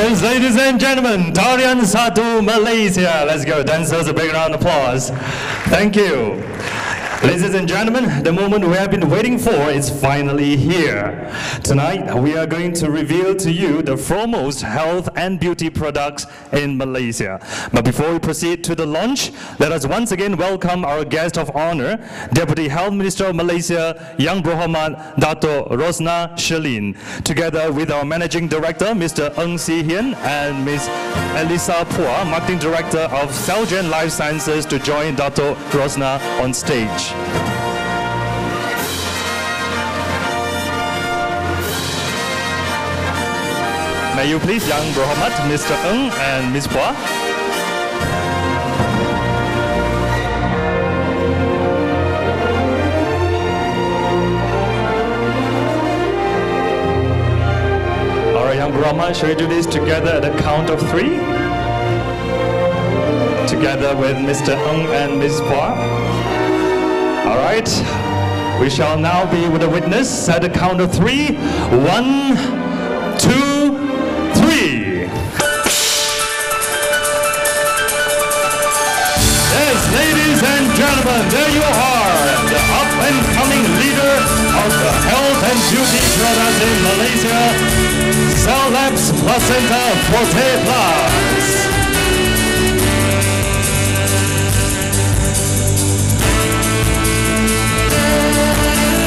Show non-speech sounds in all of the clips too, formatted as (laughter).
Yes, ladies and gentlemen, Tarian Satu, Malaysia. Let's go. Dancers, a big round of applause. Thank you. Ladies and gentlemen, the moment we have been waiting for is finally here. Tonight, we are going to reveal to you the foremost health and beauty products in Malaysia. But before we proceed to the launch, let us once again welcome our guest of honor, Deputy Health Minister of Malaysia, Yang Berhormat Dato Rosnah Shirlin, together with our Managing Director, Mr. Ng See Hein, and Ms. Elisa Pua, Marketing Director of Cellgen Life Sciences, to join Dato Rosnah on stage. May you please, Yang Berhormat, Mr. Ng and Ms. Pua. All right, Yang Berhormat, shall we do this together at the count of three? Together with Mr. Ng and Ms. Pua. All right, we shall now be with the witness at the count of three. One, two. Yes, ladies and gentlemen, there you are, the up and coming leader of the health and beauty products in Malaysia, Cell Labs Placenta Forte Plus.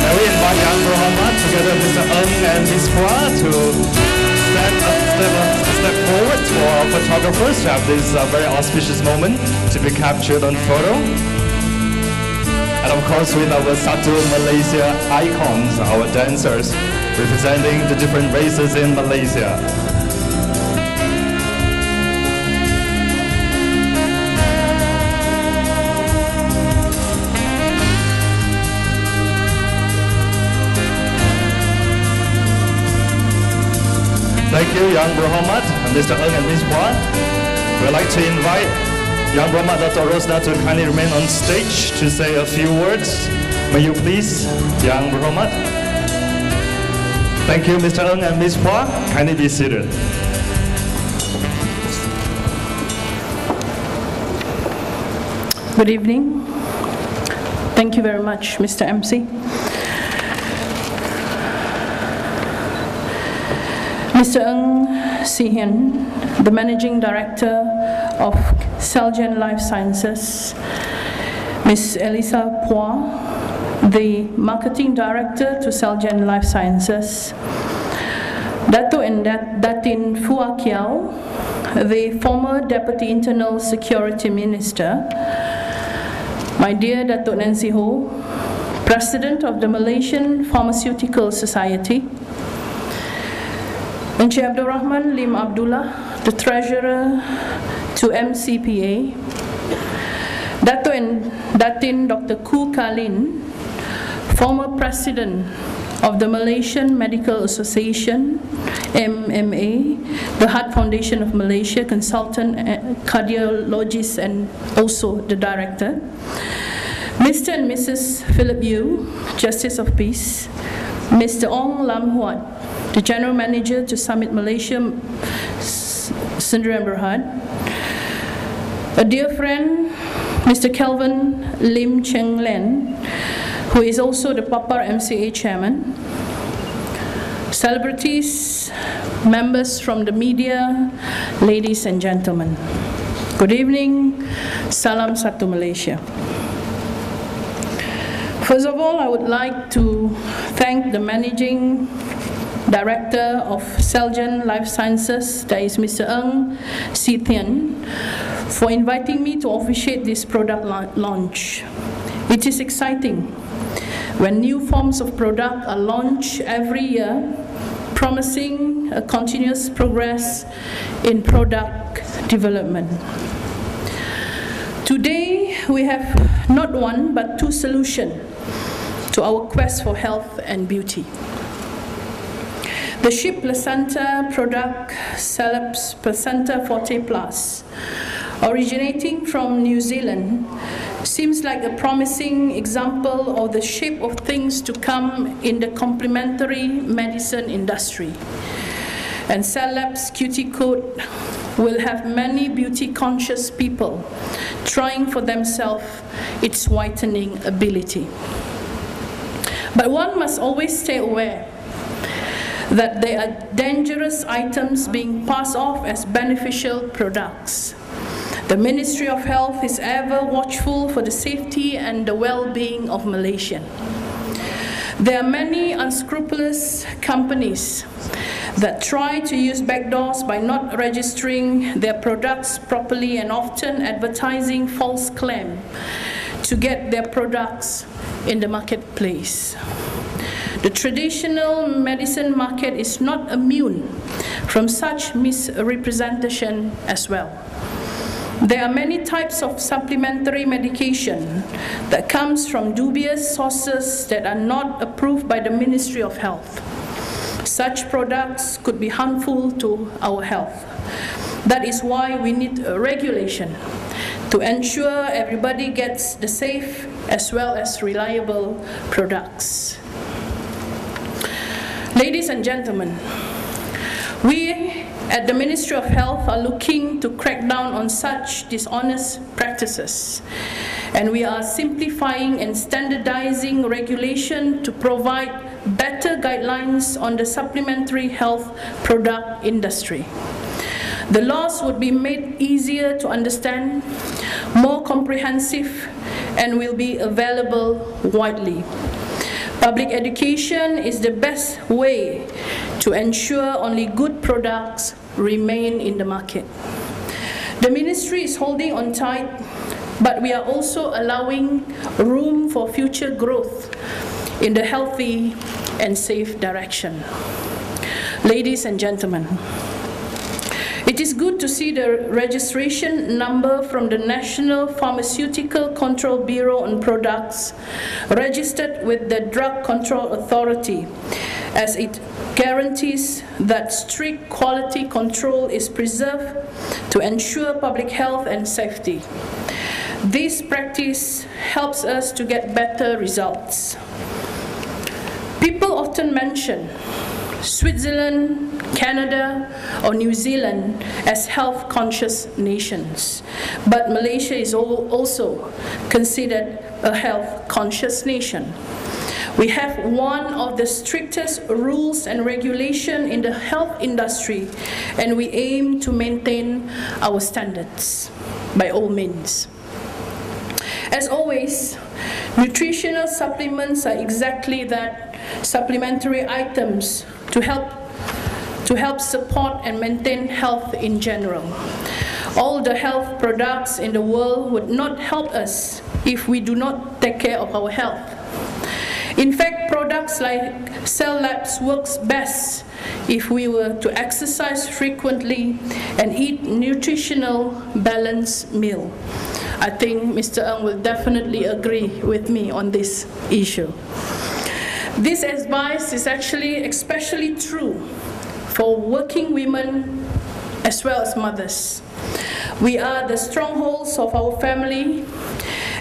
Now we invite Yang Berhormat together with Mr. Ng and Ms. Pua to a step, step forward for our photographers to have this uh, very auspicious moment to be captured on photo. And of course with our Satu Malaysia icons, our dancers, representing the different races in Malaysia. Thank you, Yang Berhormat, Mr. Ng and Ms. Pua. We'd like to invite Yang Berhormat Dr. Rosnah to kindly remain on stage to say a few words. May you please, Yang Berhormat. Thank you, Mr. Ng and Ms. Pua. Kindly be seated. Good evening. Thank you very much, Mr. MC. Mr. Ng See Hein, the Managing Director of Cellgen Life Sciences, Ms. Elisa Pua, the Marketing Director to Cellgen Life Sciences, Dato and Dat- Datin Fua Kiao, the former Deputy Internal Security Minister, my dear Datuk Nancy Ho, President of the Malaysian Pharmaceutical Society, Encik Abdul Rahman Lim Abdullah, the Treasurer to MCPA, Dato and Datin Dr. Khoo Kah Lin, former President of the Malaysian Medical Association, MMA, the Heart Foundation of Malaysia, consultant, uh, cardiologist, and also the director. Mr. and Mrs. Philip Yu, Justice of Peace, Mr. Ong Lam Huat, the General Manager to Summit Malaysia, S- Sendirian Berhad, a dear friend, Mr. Kelvin Lim Cheng Len, who is also the Papar MCA Chairman, celebrities, members from the media, ladies and gentlemen. Good evening, Salam Satu Malaysia. First of all, I would like to thank the Managing Director of Cellgen Life Sciences, that is Mr. Ng See Hein, for inviting me to officiate this product la- launch. It is exciting when new forms of product are launched every year, promising a continuous progress in product development. Today, we have not one but two solutions to our quest for health and beauty. The Sheep Placenta product, CellLabs Placenta Forte Plus, originating from New Zealand, seems like a promising example of the shape of things to come in the complementary medicine industry. And Labs QT Code will have many beauty conscious people trying for themselves its whitening ability. But one must always stay aware that there are dangerous items being passed off as beneficial products. The Ministry of Health is ever watchful for the safety and the well-being of Malaysians. There are many unscrupulous companies that try to use backdoors by not registering their products properly and often advertising false claim to get their products in the marketplace. The traditional medicine market is not immune from such misrepresentation as well. There are many types of supplementary medication that comes from dubious sources that are not approved by the Ministry of Health. Such products could be harmful to our health. That is why we need regulation to ensure everybody gets the safe as well as reliable products. Ladies and gentlemen, we at the Ministry of Health are looking to crack down on such dishonest practices. And we are simplifying and standardizing regulation to provide better guidelines on the supplementary health product industry. The laws would be made easier to understand, more comprehensive, and will be available widely. Public education is the best way to ensure only good products remain in the market. The ministry is holding on tight, but we are also allowing room for future growth in the healthy and safe direction. Ladies and gentlemen, it is good to see the registration number from the National Pharmaceutical Control Bureau on products registered with the Drug Control Authority as it guarantees that strict quality control is preserved to ensure public health and safety. This practice helps us to get better results. People often mention Switzerland, Canada, or New Zealand as health conscious nations. But Malaysia is also considered a health conscious nation. We have one of the strictest rules and regulation in the health industry, and we aim to maintain our standards by all means. As always, nutritional supplements are exactly that, supplementary items to help to help support and maintain health in general. All the health products in the world would not help us if we do not take care of our health. In fact, products like Cell Labs works best if we were to exercise frequently and eat nutritional balanced meal. I think Mr. Ng will definitely agree with me on this issue. This advice is actually especially true for working women as well as mothers. We are the strongholds of our family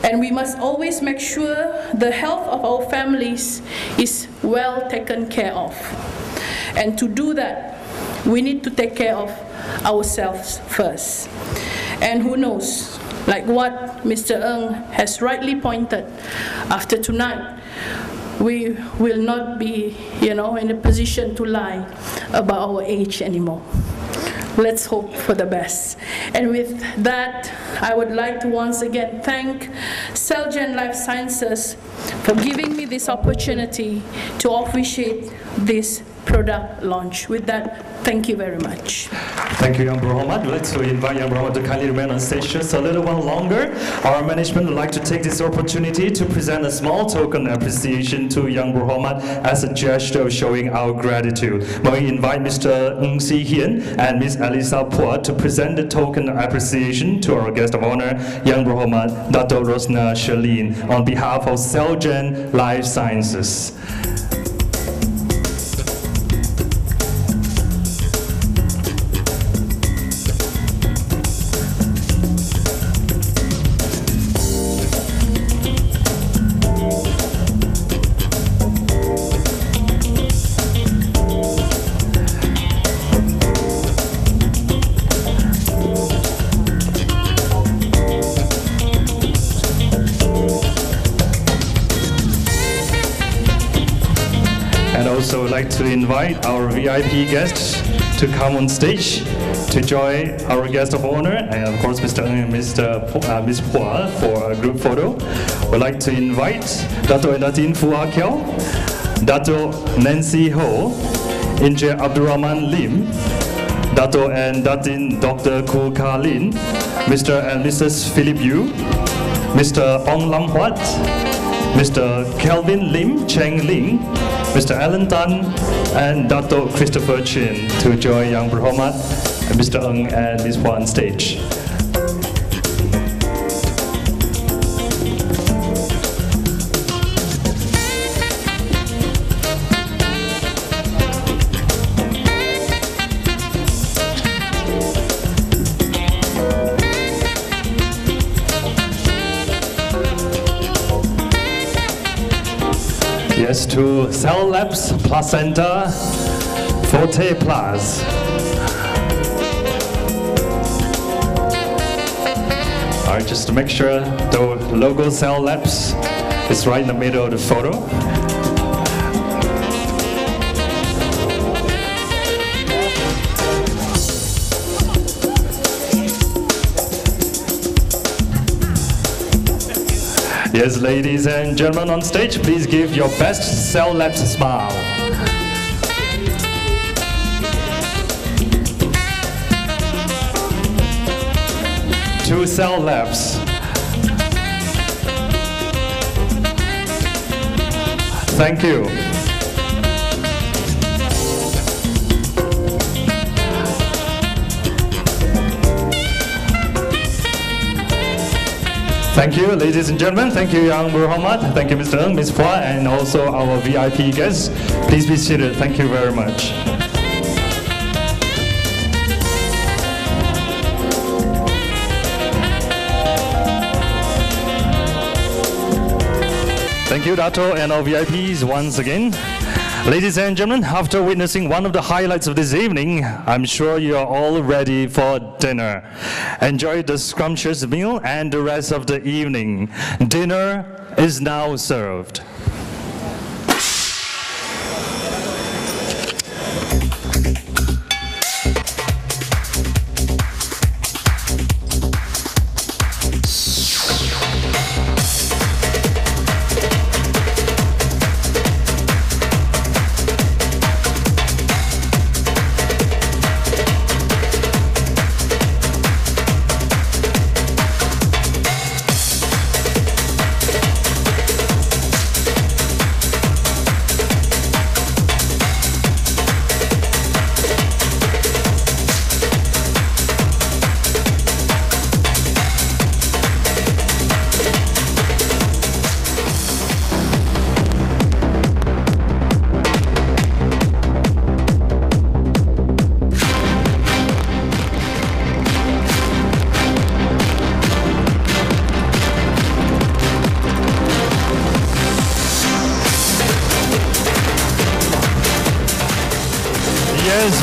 and we must always make sure the health of our families is well taken care of. And to do that, we need to take care of ourselves first. And who knows, like what Mr. Ng has rightly pointed, after tonight, we will not be, you know, in a position to lie about our age anymore. Let's hope for the best. And with that, I would like to once again thank Cellgen Life Sciences for giving me this opportunity to officiate this product launch. With that, thank you very much. Thank you, Yang Berhormat. Let's invite Yang Berhormat to kindly remain on stage just a little while longer. Our management would like to take this opportunity to present a small token of appreciation to Yang Berhormat as a gesture of showing our gratitude. May we invite Mr. Ng See Hein and Ms. Elisa Pua to present the token of appreciation to our guest of honor, Yang Berhormat, Dr. Rosnah Shirlin, on behalf of Cellgen Life Sciences. Invite our VIP guests to come on stage to join our guest of honor and of course Mr. And Mr. Uh, Ms. Pua for a group photo. We'd like to invite Dato and Datin Fua Kiao, Dato Nancy Ho, Engineer Abdurrahman Lim, Dato and Datin Dr. Khoo Kah Lin, Mr. and Mrs. Philip Yu, Mr. Ong Lam Huat, Mr. Kelvin Lim Cheng Ling, Mr. Alan Tan, and Dato Christopher Chin to join Berhormat and Mr. Ng and Ms. Pua on stage. Yes, to Cell Labs Placenta Forte Plus. All right, just to make sure the logo Cell Labs is right in the middle of the photo. Yes, ladies and gentlemen on stage, please give your best Cell Labs smile. To Cell Labs. Thank you. Thank you, ladies and gentlemen. Thank you, Yang Berhormat. Thank you, Mr. Ng, Ms. Pua, and also our VIP guests. Please be seated. Thank you very much. Thank you, Dato, and our VIPs once again. Ladies and gentlemen, after witnessing one of the highlights of this evening, I'm sure you're all ready for dinner. Enjoy the scrumptious meal and the rest of the evening. Dinner is now served.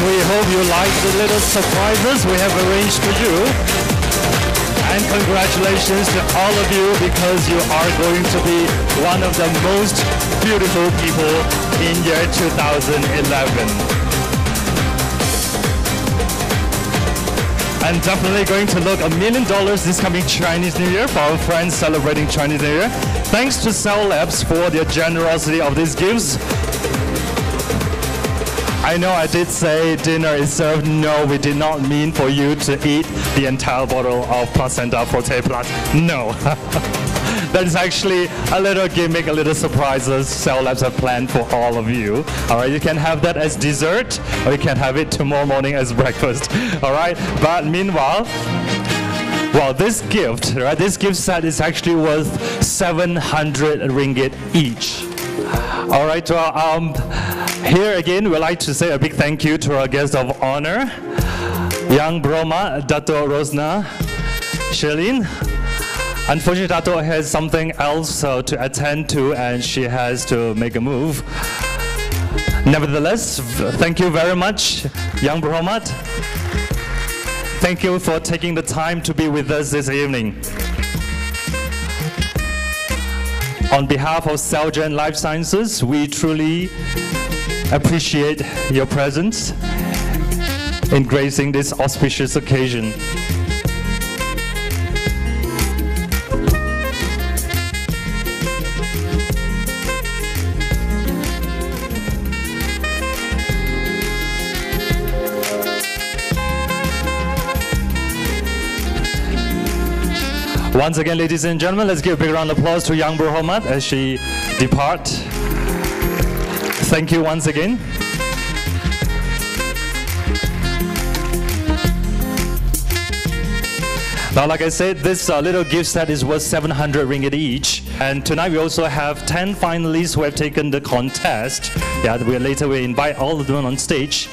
We hope you like the little surprises we have arranged for you. And congratulations to all of you because you are going to be one of the most beautiful people in year 2011. And definitely going to look a million dollars this coming Chinese New Year for our friends celebrating Chinese New Year. Thanks to Cell Labs for their generosity of these gifts. I know I did say dinner is served. No, we did not mean for you to eat the entire bottle of placenta forte plus. No. (laughs) that is actually a little gimmick, a little surprises Cell Labs have planned for all of you. All right, you can have that as dessert, or you can have it tomorrow morning as (laughs) breakfast. All right, but meanwhile, well, this gift, right? This gift set is actually worth 700 ringgit each. All right, well, um, here again, we'd like to say a big thank you to our guest of honor, Yang Berhormat, Dato Rosnah Shirlin. Unfortunately, Dato has something else uh, to attend to and she has to make a move. Nevertheless, thank you very much, Yang Berhormat. Thank you for taking the time to be with us this evening. On behalf of Cellgen Life Sciences, we truly appreciate your presence in gracing this auspicious occasion. Once again, ladies and gentlemen, let's give a big round of applause to Yang Berhormat as she depart. Thank you once again. Now, like I said, this uh, little gift set is worth 700 ringgit each. And tonight we also have 10 finalists who have taken the contest. Yeah, we later we invite all of them on stage.